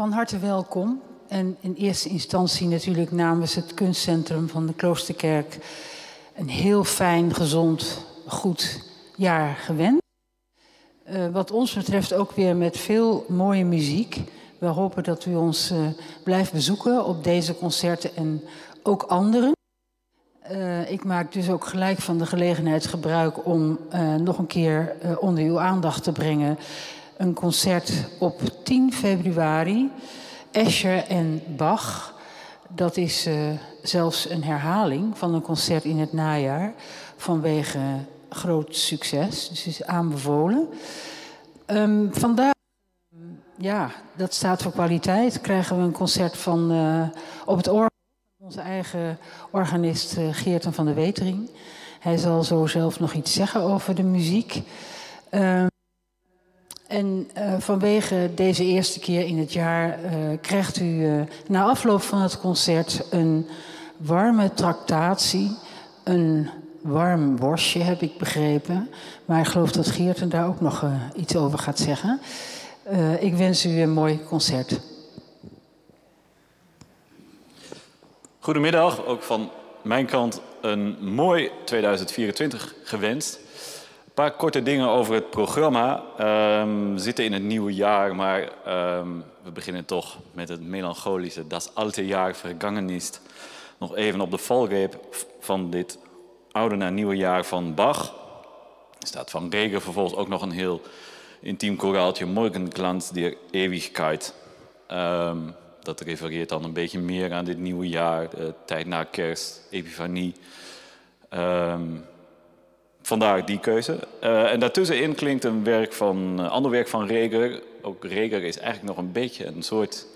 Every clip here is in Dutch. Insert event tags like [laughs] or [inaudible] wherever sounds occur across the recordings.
Van harte welkom. En in eerste instantie natuurlijk namens het kunstcentrum van de Kloosterkerk een heel fijn, gezond, goed jaar gewend. Uh, wat ons betreft ook weer met veel mooie muziek. We hopen dat u ons uh, blijft bezoeken op deze concerten en ook andere. Uh, ik maak dus ook gelijk van de gelegenheid gebruik om nog een keer onder uw aandacht te brengen een concert op 10 februari. Escher en Bach. Dat is uh, zelfs een herhaling van een concert in het najaar. Vanwege groot succes. Dus is aanbevolen. Um, vandaag, ja, dat staat voor kwaliteit. Krijgen we een concert van uh, op het orgel. Onze eigen organist uh, van de Wetering. Hij zal zo zelf nog iets zeggen over de muziek. Um, en uh, vanwege deze eerste keer in het jaar uh, krijgt u uh, na afloop van het concert een warme tractatie, een warm worstje heb ik begrepen. Maar ik geloof dat Geert daar ook nog iets over gaat zeggen. ik wens u een mooi concert. Goedemiddag, ook van mijn kant een mooi 2024 gewenst. Paar korte dingen over het programma. Um, we zitten in het nieuwe jaar, maar um, we beginnen toch met het melancholische Das alte jaar vergangen ist. Nog even op de valreep van dit oude naar nieuwe jaar van Bach. Er staat van Reger vervolgens ook nog een heel intiem koraaltje, Morgenglanz der Ewigkeit. Um, dat refereert dan een beetje meer aan dit nieuwe jaar, de tijd na kerst, Epifanie. Vandaar die keuze. Uh, en daartussenin klinkt een werk van, uh, ander werk van Reger. Ook Reger is eigenlijk nog een beetje een soort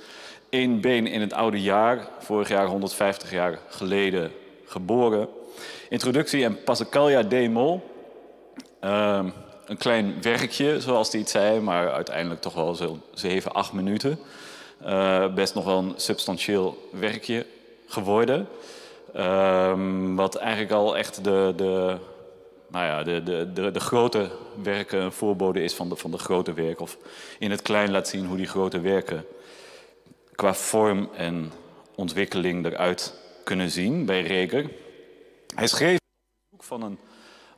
één been in het oude jaar. Vorig jaar 150 jaar geleden geboren. Introductie en Passacaglia D-mol. Uh, een klein werkje, zoals hij het zei, maar uiteindelijk toch wel zo'n 7, 8 minuten. Uh, best nog wel een substantieel werkje geworden. Um, wat eigenlijk al echt de, de, nou ja, de, de, de, de grote werken een voorbode is van de, van de grote werken. Of in het klein laat zien hoe die grote werken qua vorm en ontwikkeling eruit kunnen zien bij Reger. Hij schreef een boek van een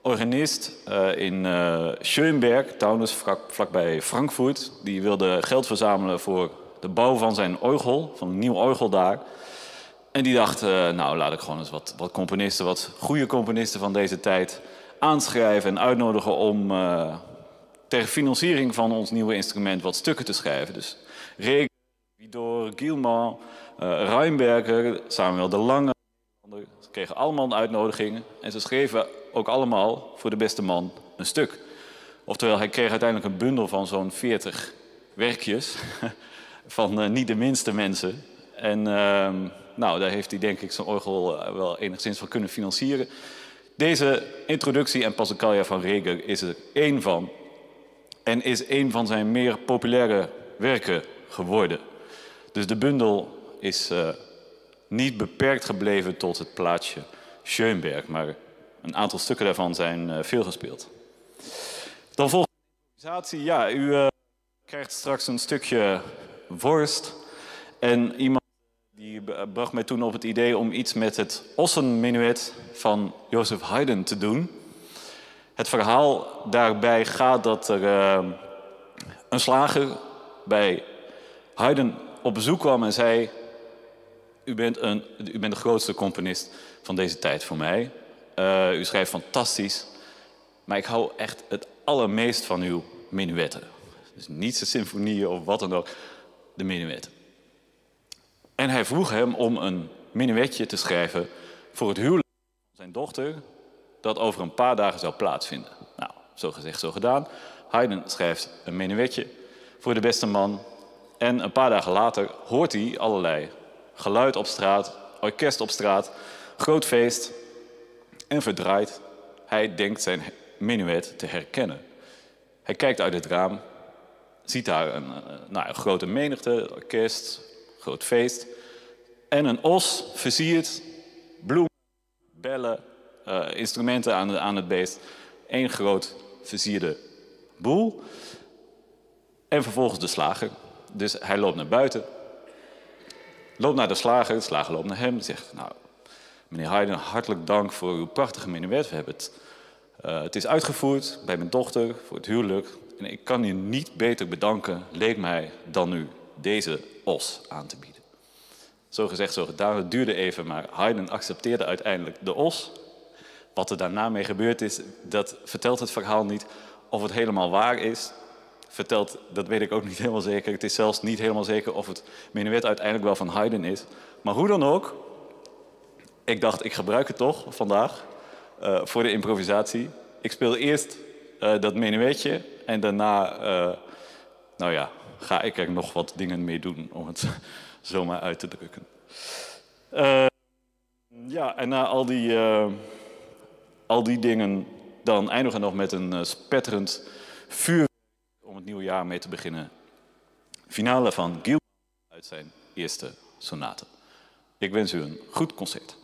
organist uh, in uh, Schönberg, Taunus, vlak, vlakbij Frankfurt. Die wilde geld verzamelen voor de bouw van zijn orgel, van een nieuw orgel daar. En die dacht, uh, nou laat ik gewoon eens wat, wat componisten, wat goede componisten van deze tijd aanschrijven en uitnodigen om ter financiering van ons nieuwe instrument wat stukken te schrijven. Dus Reger, Widor, Gielman, Reinberger, Samuel de Lange, ze kregen allemaal een uitnodiging en ze schreven ook allemaal voor de beste man een stuk. Oftewel, hij kreeg uiteindelijk een bundel van zo'n 40 werkjes [laughs] van uh, niet de minste mensen. En uh, nou, daar heeft hij denk ik zijn orgel wel enigszins van kunnen financieren. Deze introductie en Passacaglia van Reger is er één van. En is een van zijn meer populaire werken geworden. Dus de bundel is uh, niet beperkt gebleven tot het plaatsje Schönberg, maar een aantal stukken daarvan zijn uh, veel gespeeld. Dan volgt de. Ja, u uh, krijgt straks een stukje worst. En iemand die bracht mij toen op het idee om iets met het Ossenmenuet van Joseph Haydn te doen. Het verhaal daarbij gaat dat er uh, een slager bij Haydn op bezoek kwam en zei: u bent, een, u bent de grootste componist van deze tijd voor mij. Uh, u schrijft fantastisch. Maar ik hou echt het allermeest van uw menuetten. Dus niet de symfonieën of wat dan ook. De menuetten. En hij vroeg hem om een menuetje te schrijven voor het huwelijk van zijn dochter, dat over een paar dagen zou plaatsvinden. Nou, zo gezegd, zo gedaan. Haydn schrijft een menuetje voor de beste man. En een paar dagen later hoort hij allerlei geluid op straat, orkest op straat, groot feest en verdraait. Hij denkt zijn menuet te herkennen. Hij kijkt uit het raam, ziet daar een, nou, een grote menigte, orkest, groot feest. En een os versiert, bloemen, bellen, uh, instrumenten aan, aan het beest. Eén groot versierde boel. En vervolgens de slager. Dus hij loopt naar buiten, loopt naar de slager, de slager loopt naar hem, zegt, nou, meneer Haydn, hartelijk dank voor uw prachtige menuet. We hebben het, uh, het is uitgevoerd bij mijn dochter voor het huwelijk. En ik kan u niet beter bedanken, leek mij, dan u deze os aan te bieden. Zo gezegd, zo gedaan. Het duurde even, maar Haydn accepteerde uiteindelijk de os. Wat er daarna mee gebeurd is, dat vertelt het verhaal niet. Of het helemaal waar is, vertelt, dat weet ik ook niet helemaal zeker. Het is zelfs niet helemaal zeker of het menuet uiteindelijk wel van Haydn is. Maar hoe dan ook, ik dacht, ik gebruik het toch vandaag uh, voor de improvisatie. Ik speel eerst uh, dat menuetje en daarna, uh, nou ja, ga ik er nog wat dingen mee doen om het [laughs] zomaar uit te drukken. ja, en na al die, al die dingen, dan eindigen we nog met een spetterend vuur om het nieuwe jaar mee te beginnen. Finale van Gil uit zijn eerste sonate. Ik wens u een goed concert.